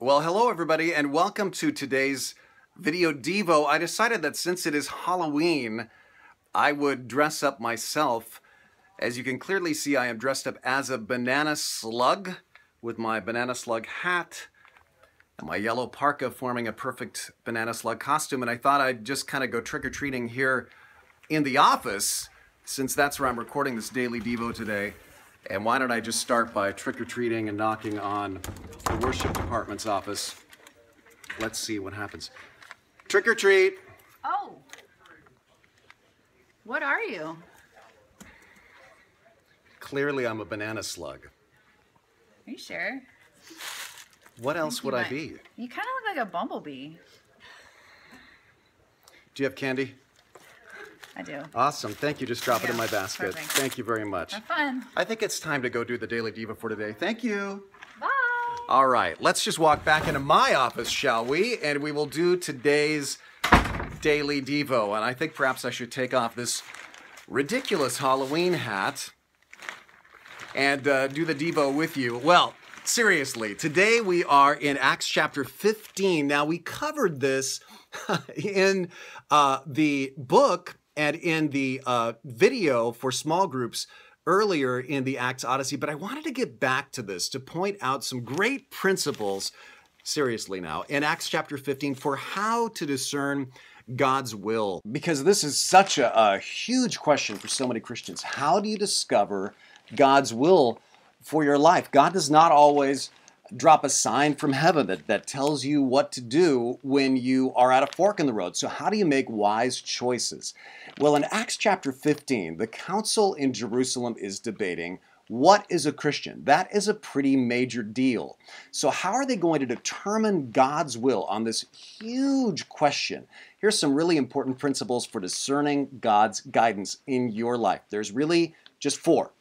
Well, hello everybody, and welcome to today's video Devo. I decided that since it is Halloween, I would dress up myself. As you can clearly see, I am dressed up as a banana slug with my banana slug hat and my yellow parka forming a perfect banana slug costume. And I thought I'd just kind of go trick-or-treating here in the office, since that's where I'm recording this daily Devo today. And why don't I just start by trick-or-treating and knocking on the worship department's office. Let's see what happens. Trick or treat. Oh. What are you? Clearly, I'm a banana slug. Are you sure? What else would I be? You kind of look like a bumblebee. Do you have candy? I do. Awesome. Thank you. Just drop it in my basket. perfect. Thank you very much. Have fun. I think it's time to go do the Daily Devo for today. Thank you. Bye. All right, let's just walk back into my office, shall we? And we will do today's Daily Devo. And I think perhaps I should take off this ridiculous Halloween hat and uh, do the Devo with you. Well, seriously, today we are in Acts chapter 15. Now, we covered this in uh, the book and in the uh, video for small groups earlier in the Acts Odyssey, but I wanted to get back to this to point out some great principles, seriously now, in Acts chapter 15 for how to discern God's will. Because this is such a, a huge question for so many Christians. How do you discover God's will for your life? God does not always drop a sign from heaven that, that tells you what to do when you are at a fork in the road. So, how do you make wise choices? Well, in Acts chapter 15, the council in Jerusalem is debating what is a Christian? That is a pretty major deal. So, how are they going to determine God's will on this huge question? Here's some really important principles for discerning God's guidance in your life. There's really just four.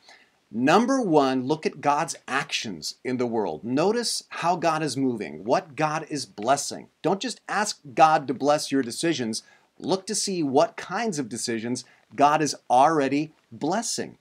Number one, look at God's actions in the world. Notice how God is moving, what God is blessing. Don't just ask God to bless your decisions, look to see what kinds of decisions God is already blessing.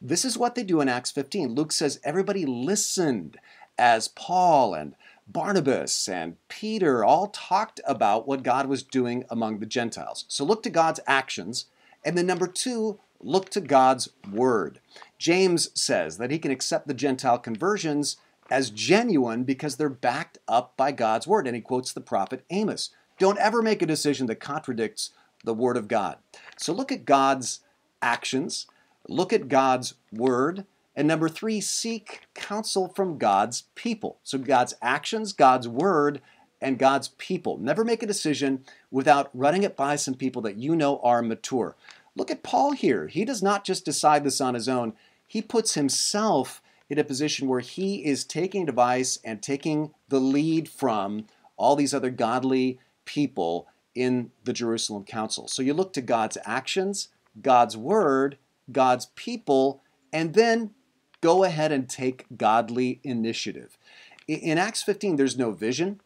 This is what they do in Acts 15. Luke says everybody listened as Paul and Barnabas and Peter all talked about what God was doing among the Gentiles. So look to God's actions. And then number two, look to God's word. James says that he can accept the Gentile conversions as genuine because they're backed up by God's word. And he quotes the prophet Amos Don't ever make a decision that contradicts the word of God. So look at God's actions, look at God's word. And number three, seek counsel from God's people. So God's actions, God's word, and God's people. Never make a decision without running it by some people that you know are mature. Look at Paul here. He does not just decide this on his own, he puts himself in a position where he is taking advice and taking the lead from all these other godly people in the Jerusalem council. So you look to God's actions, God's word, God's people, and then go ahead and take godly initiative. In Acts 15, there's no vision,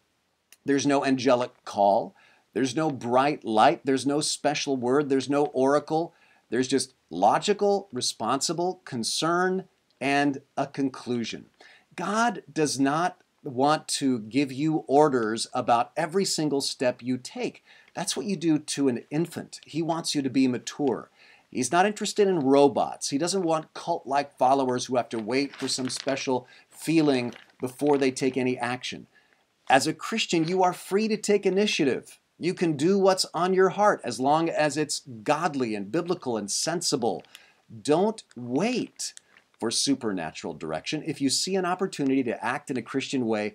there's no angelic call, there's no bright light, there's no special word, there's no oracle. There's just logical, responsible concern and a conclusion. God does not want to give you orders about every single step you take. That's what you do to an infant. He wants you to be mature. He's not interested in robots. He doesn't want cult like followers who have to wait for some special feeling before they take any action. As a Christian, you are free to take initiative. You can do what's on your heart as long as it's godly and biblical and sensible. Don't wait for supernatural direction. If you see an opportunity to act in a Christian way,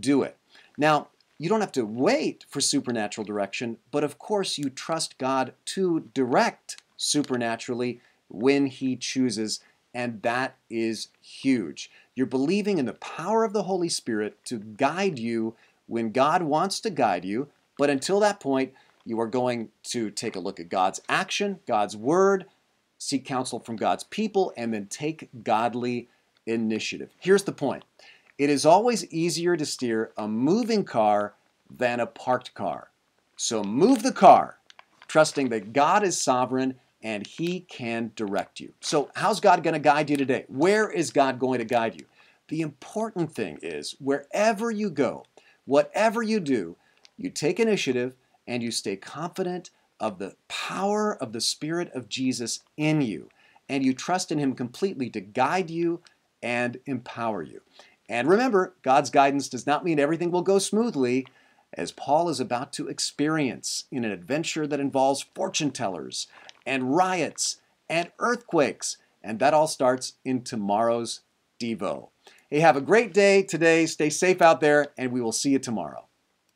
do it. Now, you don't have to wait for supernatural direction, but of course, you trust God to direct supernaturally when He chooses, and that is huge. You're believing in the power of the Holy Spirit to guide you when God wants to guide you, but until that point, you are going to take a look at God's action, God's word, seek counsel from God's people, and then take godly initiative. Here's the point it is always easier to steer a moving car than a parked car. So move the car, trusting that God is sovereign and He can direct you. So, how's God going to guide you today? Where is God going to guide you? The important thing is wherever you go, whatever you do, you take initiative and you stay confident of the power of the Spirit of Jesus in you. And you trust in Him completely to guide you and empower you. And remember, God's guidance does not mean everything will go smoothly, as Paul is about to experience in an adventure that involves fortune tellers and riots and earthquakes. And that all starts in tomorrow's Devo. Hey, have a great day today. Stay safe out there, and we will see you tomorrow.